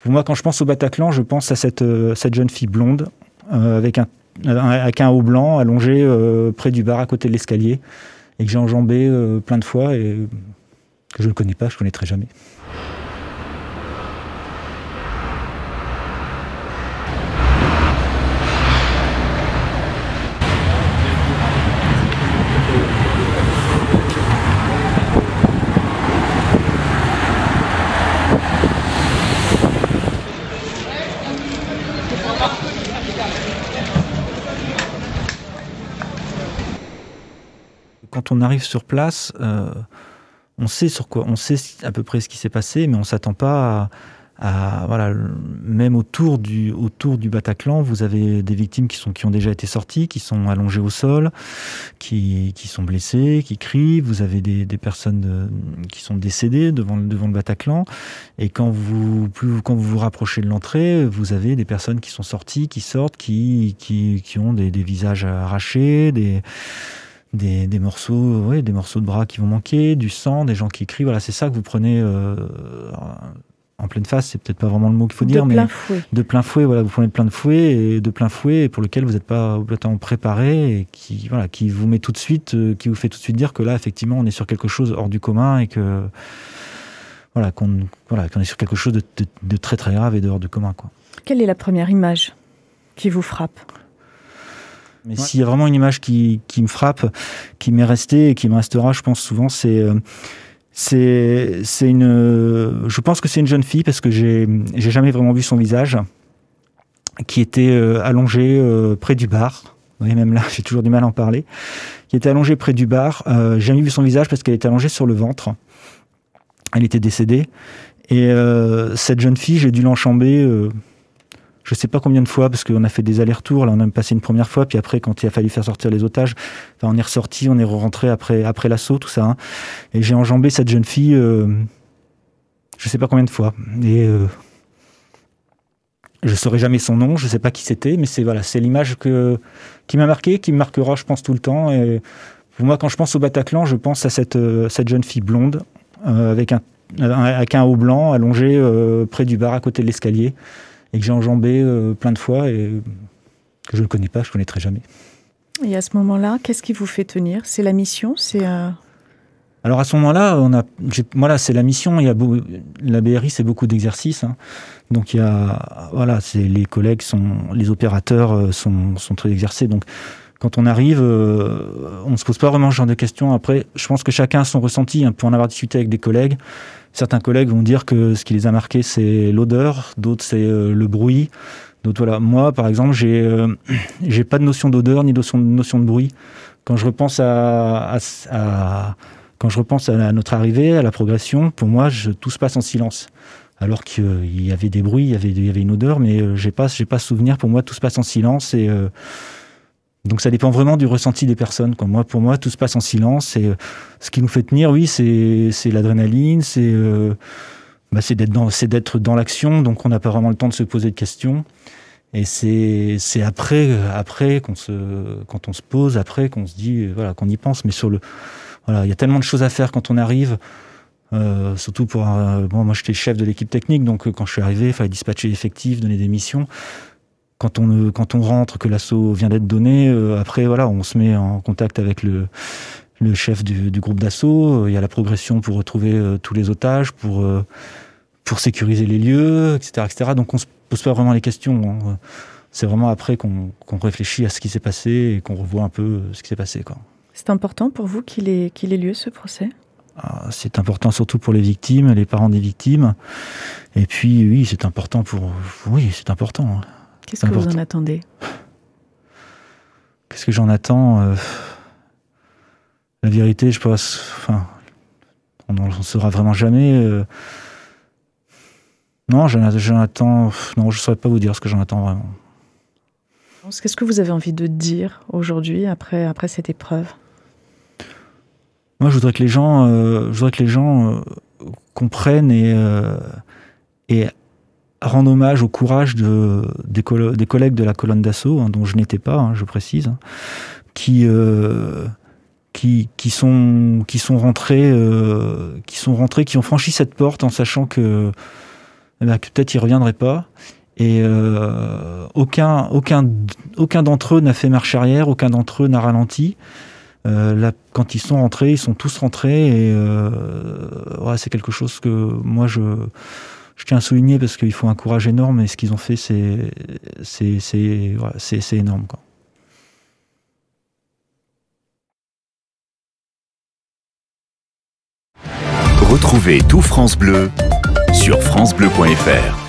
Pour moi, quand je pense au Bataclan, je pense à cette, cette jeune fille blonde avec, un, avec un haut blanc allongé près du bar à côté de l'escalier et que j'ai enjambé plein de fois et que je ne connais pas, je ne connaîtrai jamais. On arrive sur place, euh, on sait sur quoi, on sait à peu près ce qui s'est passé, mais on s'attend pas à, voilà, même autour du autour du Bataclan, vous avez des victimes qui sont qui ont déjà été sorties, qui sont allongées au sol, qui, qui sont blessées, qui crient. Vous avez des, des personnes qui sont décédées devant devant le Bataclan. Et quand vous plus quand vous vous rapprochez de l'entrée, vous avez des personnes qui sont sorties, qui sortent, qui qui, qui ont des, des visages arrachés, des des, des, morceaux, ouais, des morceaux de bras qui vont manquer, du sang, des gens qui crient. Voilà, c'est ça que vous prenez euh, en pleine face. C'est peut-être pas vraiment le mot qu'il faut dire, de plein fouet. de plein fouet. Voilà, vous prenez de plein de fouet et de plein fouet et pour lequel vous n'êtes pas complètement préparé et qui, voilà, qui vous met tout de suite, euh, qui vous fait tout de suite dire que là, effectivement, on est sur quelque chose hors du commun et que voilà, qu'on voilà, qu'on est sur quelque chose de, de, de, très très grave et de hors du commun. Quoi. Quelle est la première image qui vous frappe? Mais ouais. s'il y a vraiment une image qui, qui me frappe, qui m'est restée et qui me restera, je pense souvent, c'est euh, c'est c'est une. Je pense que c'est une jeune fille parce que j'ai j'ai jamais vraiment vu son visage, qui était euh, allongée euh, près du bar. Vous voyez, même là, j'ai toujours du mal à en parler. Qui était allongée près du bar. Euh, j'ai jamais vu son visage parce qu'elle était allongée sur le ventre. Elle était décédée. Et euh, cette jeune fille, j'ai dû l'enchamber euh, je sais pas combien de fois, parce qu'on a fait des allers-retours, là on a passé une première fois, puis après quand il a fallu faire sortir les otages, on est ressorti, on est rentré après, après l'assaut, tout ça. Hein. Et j'ai enjambé cette jeune fille, euh, je sais pas combien de fois. Et euh, je saurai jamais son nom, je sais pas qui c'était, mais c'est voilà, c'est l'image qui m'a marqué, qui me marquera, je pense, tout le temps. Et pour moi, quand je pense au Bataclan, je pense à cette, euh, cette jeune fille blonde, euh, avec un, avec un haut blanc allongé euh, près du bar à côté de l'escalier et que j'ai enjambé euh, plein de fois et que je ne connais pas, je ne connaîtrai jamais. Et à ce moment-là, qu'est-ce qui vous fait tenir? C'est la mission? C'est euh... Alors à ce moment-là, on a, voilà, c'est la mission. Il y a beau, la BRI, c'est beaucoup d'exercices. Hein. Donc il y a, voilà, c'est les collègues sont, les opérateurs euh, sont, sont très exercés. Donc quand on arrive, euh, on ne se pose pas vraiment ce genre de questions. Après, je pense que chacun a son ressenti. Hein, pour en avoir discuté avec des collègues, certains collègues vont dire que ce qui les a marqués, c'est l'odeur, d'autres, c'est euh, le bruit. D'autres, voilà. Moi, par exemple, j'ai euh, j'ai pas de notion d'odeur ni de notion, de bruit. Quand je repense à, quand je repense à notre arrivée, à la progression, pour moi, tout se passe en silence. Alors qu'il euh, y avait des bruits, il y avait, il y avait une odeur, mais euh, j'ai pas, j'ai pas souvenir. Pour moi, tout se passe en silence et euh, donc ça dépend vraiment du ressenti des personnes. Quoi. Moi, pour moi, tout se passe en silence. Et euh, ce qui nous fait tenir, oui, c'est l'adrénaline, c'est euh, bah, c'est d'être dans l'action. Donc on n'a pas vraiment le temps de se poser de questions. Et c'est c'est après qu'on se on se pose après qu'on se dit voilà qu'on y pense. Mais sur le voilà, il y a tellement de choses à faire quand on arrive. Euh, surtout pour euh, bon, moi j'étais chef de l'équipe technique, donc euh, quand je suis arrivé, il fallait dispatcher l'effectif, donner des missions quand on quand on rentre que l'assaut vient d'être donné euh, après voilà on se met en contact avec le le chef du, du groupe d'assaut. Il y a la progression pour retrouver euh, tous les otages pour euh, pour sécuriser les lieux etc etc donc on se pose pas vraiment les questions hein. c'est vraiment après qu'on qu réfléchit à ce qui s'est passé et qu'on revoit un peu ce qui s'est passé quoi. C'est important pour vous qu'il ait qu'il ait lieu ce procès? Ah, c'est important surtout pour les victimes les parents des victimes. Et puis oui c'est important pour oui c'est important hein. Qu'est-ce que vous en attendez? Qu'est-ce que j'en attends euh, La vérité, je pense. Enfin, on n'en saura vraiment jamais. Euh, non, j'en attends. Non, je ne saurais pas vous dire ce que j'en attends vraiment. Qu'est-ce que vous avez envie de dire aujourd'hui après, après cette épreuve? Moi, je voudrais que les gens, euh, je voudrais que les gens comprennent et, et rendre hommage au courage de, des, collègues de la colonne d'assaut, hein, dont je n'étais pas, hein, je précise, qui, euh, qui, qui, sont, qui sont rentrés, euh, qui sont rentrés, qui ont franchi cette porte en sachant que eh ben, peut-être ils reviendraient pas. Et euh, aucun, aucun, aucun d'entre eux n'a fait marche arrière, aucun d'entre eux n'a ralenti. Euh, là, quand ils sont rentrés, ils sont tous rentrés et euh, ouais, c'est quelque chose que moi je, je tiens à souligner parce qu'il faut un courage énorme et ce qu'ils ont fait, c'est énorme. Quoi. Retrouvez tout France Bleu sur francebleu.fr.